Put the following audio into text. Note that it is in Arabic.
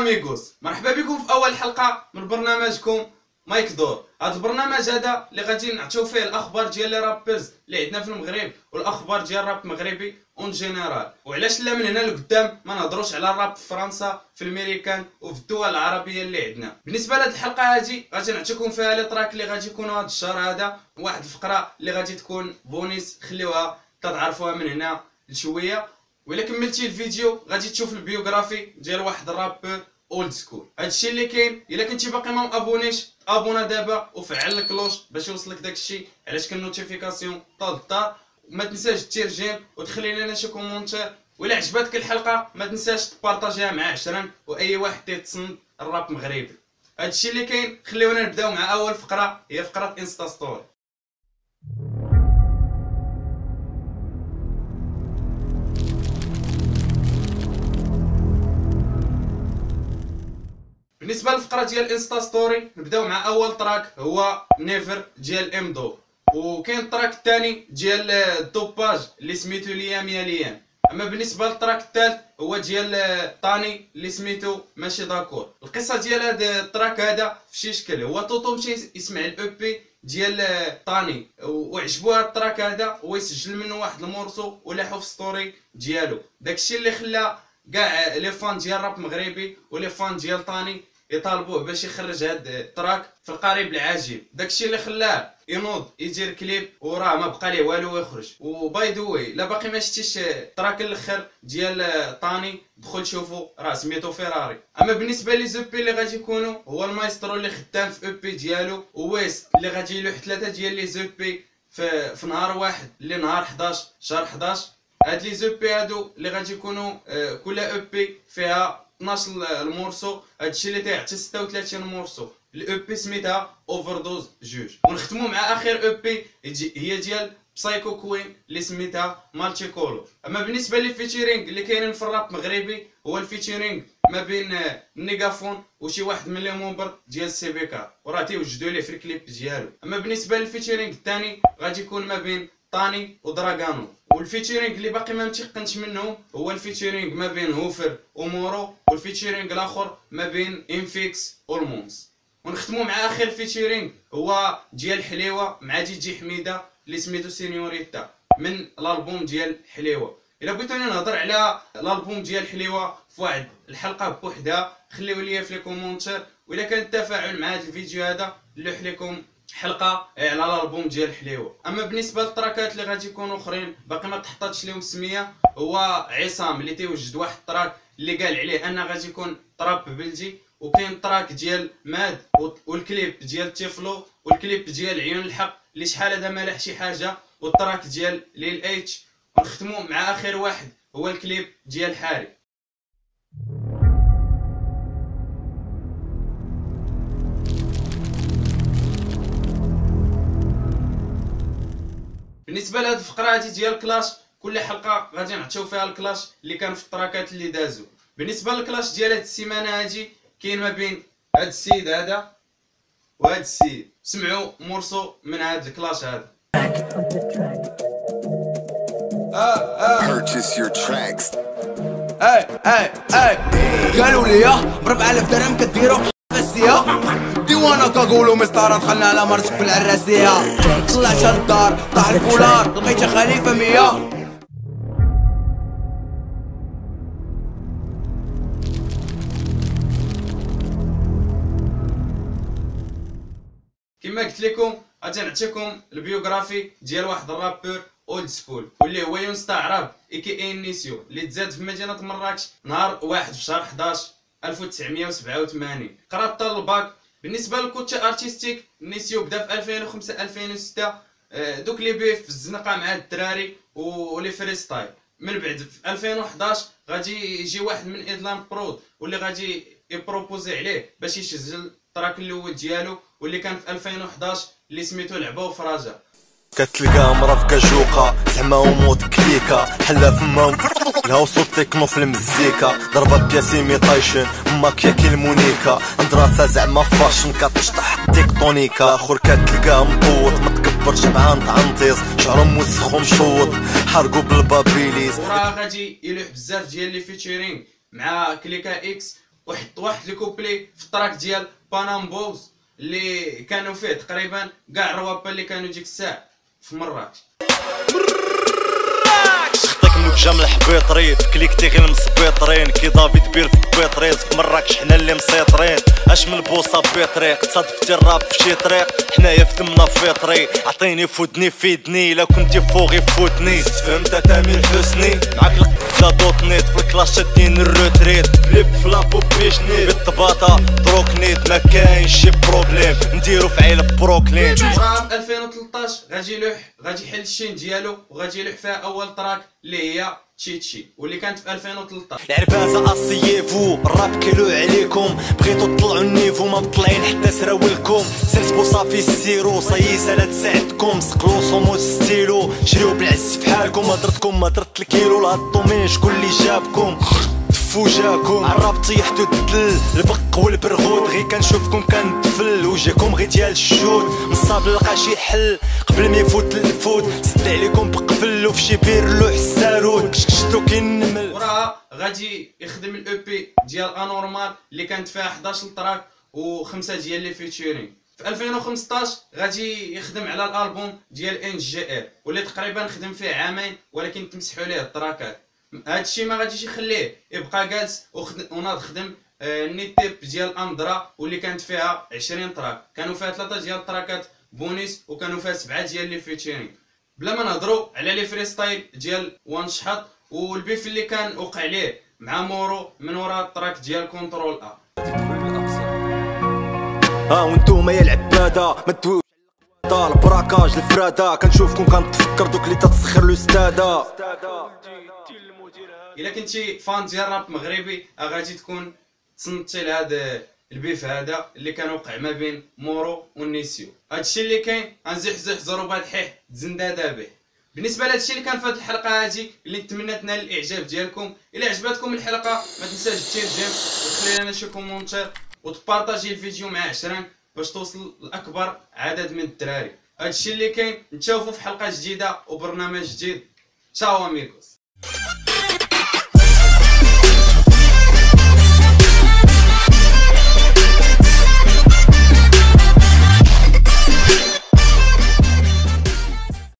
Amigos. مرحبا بكم في أول حلقة من برنامجكم Mic d'Or. هذا البرنامج هذا اللي غادي نعطيو فيه الأخبار ديال les rappeurs اللي عندنا في المغرب والأخبار ديال الراب المغربي en général وعلاش لا من هنا لقدام ما نهضروش على الراب في فرنسا في الميريكان وفي الدول العربية اللي عندنا. بالنسبة لهاد الحلقة هذه غادي نعطيكم فيها les tracks اللي غادي يكونوا هاد الشهر هذا واحد الفقرة اللي غادي تكون بونيس خليوها تتعرفوها من هنا لشوية. وإلا كملتي الفيديو غادي تشوف ال biographie ديال واحد ال rappeur old school هادشي اللي كاين إلا كنتي باقي ما abonné ش abonne دابا وفعل ال cloche باش يوصلك داكشي. علاش كان notification حتال الدار؟ ما تنساش دير j'aime وتخلي لنا شي commentaire وإلا عجبتك الحلقة ما تنساش تبارطاجيها مع عشرانك وأي واحد تيتصنت الراب مغربي. هادشي اللي كاين خليونا نبداو مع أول فقرة هي فقرة Insta story بالنسبة للفقرة ديال Insta story نبداو مع أول track هو Never ديال ام دو وكاين ال track الثاني ديال الدوباج اللي سميتو ليام يا ليام أما بالنسبة لل track الثالث هو ديال طاني اللي سميتو ماشي d'accord. القصة ديال هذا ال track هذا في شي شكل هو توتو مشى يسمع ال EP ديال طاني وعجبو هذا ال track هذا هو يسجل منه واحد ال morceau ولاحو في story ديالو. داكشي اللي خلى كاع les fans ديال الراب مغربي و les fans ديال طاني يطالبوه باش يخرج هاد ال track في القريب العاجل داكشي اللي خلاه ينوض يدير كليب وراه ما بقى ليه والو يخرج و by the way لا باقي ما شتيش ال track الآخر ديال طاني دخل شوفو راه سميتو فيراري. أما بالنسبة les EP اللي غادي يكونوا هو المايسترو اللي خدام في EP ديالو و West اللي غادي يلوح ثلاثة ديال les EP في, في نهار واحد اللي نهار 11 شهر 11 هاد les EP هادو اللي غادي يكونوا آه، كل EP فيها 12 ال morceau. هادشي اللي تيعطي 36 morceau. ال EP سميتها Overdose جوج. ونختمو مع آخر EP هي ديال Psycho Queen اللي سميتها Multicolore أما بالنسبة لل featuring اللي كاينين في الراب المغربي هو ال featuring ما بين النيغافون وشي واحد من les membres ديال سي بي كار وراه تيوجدوا ليه في الكليب ديالو. أما بالنسبة لل featuring الثاني غادي يكون ما بين طاني ودراغانو وال featuring اللي باقي ما متيقنش منهم هو ال featuring ما بين هوفر ومورو وال featuring الآخر ما بين إنفيكس والمونس ونختمو مع آخر featuring هو ديال حليوة مع DJ Hamida اللي سميتو سينيوريتا من الألبوم ديال حليوة. إلا بغيتوني نهضر على الألبوم ديال حليوة في واحد الحلقة بوحدها خليو لي في les commentaires وإلا كان التفاعل مع هذا الفيديو هذا نلوح لكم حلقة على الالبوم ديال حليوة. أما بالنسبة للتراكات اللي غادي يكونوا أخرين باقي ما تحطاتش لهم السميه هو عصام اللي تيوجد واحد ال track اللي قال عليه أن غادي يكون trap بلجي وكاين ال track ديال ماد والكليب ديال تيفلو والكليب ديال عيون الحق اللي شحال هذا ما شي حاجة وال track ديال Lil H. ونختمو مع آخر واحد هو الكليب ديال حاري. بالنسبة لهاد الفقره هادي ديال كلاش كل حلقة غادي نعطيو فيها ال clash اللي كان في التراكات اللي دازو. بالنسبة لل clash ديال هاد السيمانة هادي كاين ما بين هاد السيد هذا وهاد السيد. سمعوا morceau من هاد ال clash هذا. Purchase your tracks. اي اي اي قالوا لي ب 4000 درهم كديرو. قفاسيه ديوانا كقولوا مسطره دخلنا على مرتك في العراسية. طلعت الدار طاح الفولار لقيت خليفة مية. كما قلت لكم غادي نعطيكم ال biographie ديال واحد ال rappeur old school واللي هو يونس عرب a.k.a. نيسيو اللي تزاد في مدينة مراكش نهار واحد في شهر 11 1987 قرا حتى الباك بالنسبة للكوتشي أرتستيك نيسيو بدأ في 2005 2006 آه، دوك اللي بيه في الزنقه مع الدراري ولي فريستايل. من بعد في 2011 غادي يجي واحد من ايدلاند برود واللي غادي يبروبوزي عليه باش يسجل التراك الأول ديالو واللي كان في 2011 اللي سميتو لعبه وفراجه كتلقى مرا في كاجوقة زعما وموت كليكا حلا فما لها صوت تكنو في المزيكا ضربة بياسيمي طايشن ماكيا كي المونيكا عند راسها زعما فاشن كتشطح تيكتونيكا اخر كتلقاه مطوط ما تكبرش بعان عنطيز شعرو موسخ ومشوط حرقو بالبابيليز غادي يلوح بزاف ديال لي فيتشرينغ مع كليكا إكس وحط واحد الكوبلي في التراك ديال بانام بوز اللي كانوا فيه تقريبا كاع الروابا اللي كانوا ديك الساعة. في مراكش خطيك منك جام الحبيطري في كليكتي غير المسبيطرين كي دافيد بير في بيطريز في مراكش حنا اللي مسيطرين. اش من بوصة بطريق تصادفتي الراب في شي طريق. حنايا في دمنا فيطري عطيني فودني فيدني. لا كنتي فوقي فوتني. فهمت تامر حسني. معاك القدا شادين الروتريت فليب في لابو بيشني بالطباطه دروك نيت ما كاينش بروبليم. نديرو في عيلة بروكلين. في 2013 غادي يلوح. غادي يحل الشين ديالو. وغادي يلوح فيها أول تراك. اللي هي تشيتشي واللي كانت في 2013 العربازة اسيفو الراب كيلو عليكم. بغيتو تطلعوا النيفو ما مطلعين حتى سراولكم. سلسبو صافي السيرو صيسة لا تساعدكم سقلو صومو ستيلو شريو بالعز في حالكم. هضرتكم هضرت الكيلو. لهضو مين شكون اللي جابكم. تفو جاكم. عراب طيحتو الدل البق والبرغوت غي كنشوفكم كنتفل وجاكم غي ديال الشوت. مصاب لقى شي حل قبل ما يفوت الفوت سد عليكم بقفل وفي شي بير كينمل وراه غادي يخدم ال EP ديال انورمال اللي كانت فيها 11 track وخمسه ديال les featurings في 2015 غادي يخدم على الألبوم ديال ان جي ار واللي تقريبا خدم فيه عامين ولكن تمسحوا ليه التراكات. هذا الشيء ما غاديش يخليه يبقى جالس وناض خدم آه، النيتيب ديال امدرا واللي كانت فيها 20 تراك. كانوا فيها ثلاثة ديال التراكات بونيس وكانوا فيها سبعة ديال لي فيتشرين بلا ما نهضروا على لي فريستايل ديال وان شحط والبيف اللي كان وقع ليه مع مورو من وراء التراك ديال كنترول أ. ها وانتوما يا العبادة ما تدويوش البراكاج الفرادة. كنشوفكم كنتفكر دوك اللي تتسخر الاستاده إلا كنتي fan ديال الراب مغربي غادي تكون تصنتي لهذا ال beef هذا اللي كان وقع ما بين مورو والنيسيو هادشي اللي كاين غنزحزح زروبا دحيح تزندادا به. بالنسبة لهادشي اللي كان في هذه الحلقة هذه اللي نتمنى تنال الإعجاب ديالكم. إلا عجبتكم الحلقة ما تنساش دير j'aime وتخلي لنا شي commentaire وتبارطاجي الفيديو مع عشرين باش توصل لأكبر عدد من الدراري. هادشي اللي كاين نتشافوا في حلقة جديدة وبرنامج جديد. تشاو اميغوس